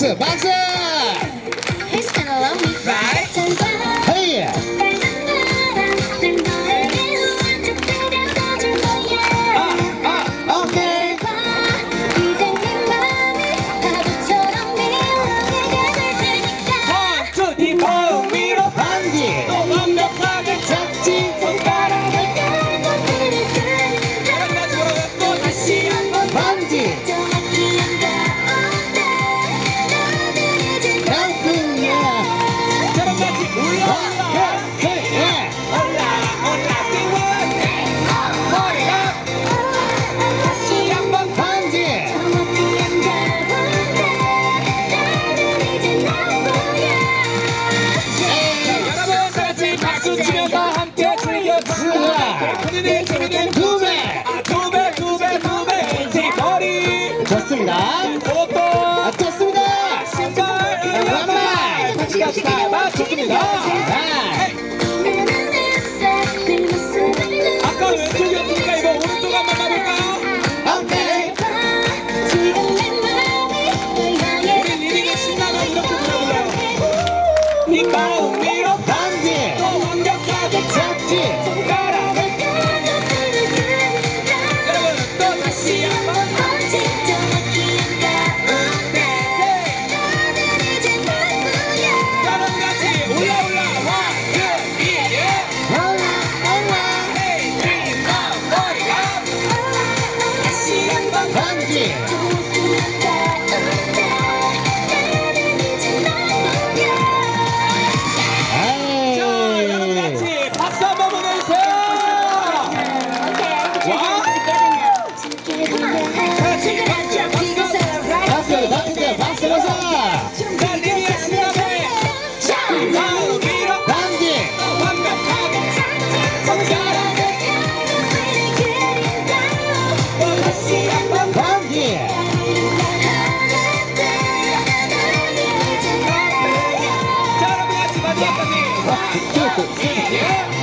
四八四。 같이 집에서 함께 즐겨주라 본인의 재미는 두배 두배 두배 두배. 인생 거리. 좋습니다. 옷도 좋습니다. 신발 음악만 같이 갑시다 맞춥니다. 아까 왼쪽이었으니까 气走开 Yeah.